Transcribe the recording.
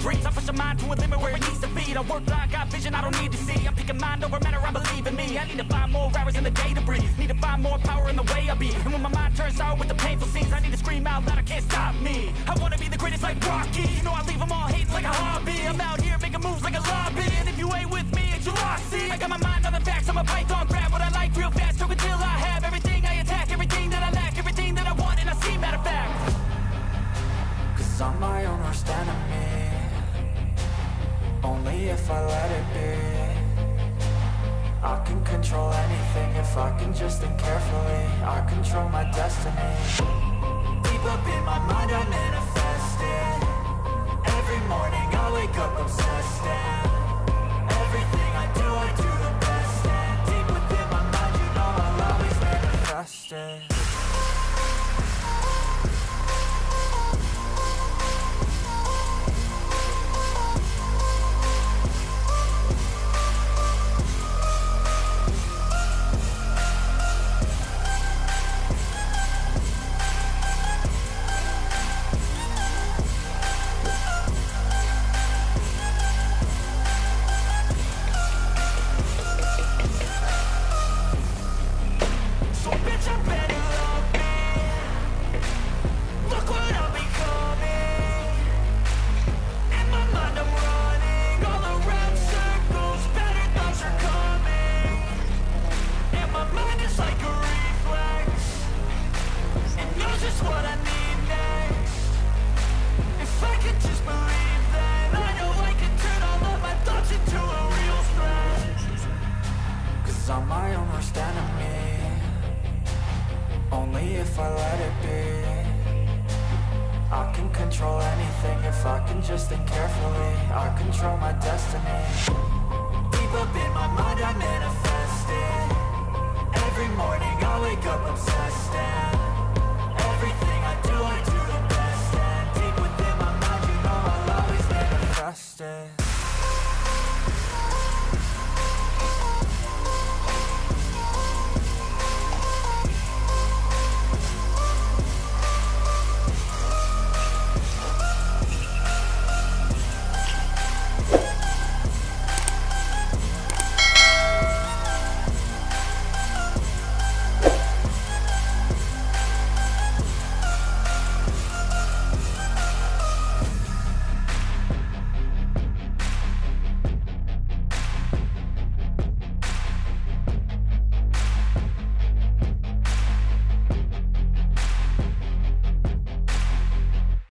dreams. I push my mind to a limit where it needs to be. I work blind, got vision I don't need to see. I'm picking mind over matter, I believe in me. I need to find more hours in the day to breathe. Need to find more power in the way I be. And when my mind turns sour with the painful scenes I need to scream out loud, I can't stop me. I wanna be the greatest like Rocky. You know I leave them all hating like a hobby. I'm out here making moves like a lobby. And if you ain't with me, it's your loss, see. I got my mind on the facts, I'm a python. Grab what I like real fast, choke until I have Everything I attack, everything that I lack. Everything that I want. And I see, matter of fact. Cause I'm my own worst enemy if I let it be. I can control anything if I can just think carefully. I control my destiny. Deep up in my mind I manifest Only if I let it be. I can control anything if I can just think carefully. I control my destiny. Deep up in my mind I manifest